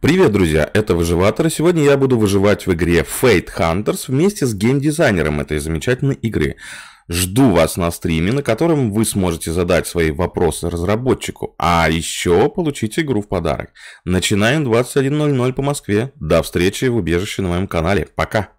Привет, друзья, это Выживатор, сегодня я буду выживать в игре Fate Hunters вместе с геймдизайнером этой замечательной игры. Жду вас на стриме, на котором вы сможете задать свои вопросы разработчику, а еще получить игру в подарок. Начинаем 21.00 по Москве. До встречи в убежище на моем канале. Пока!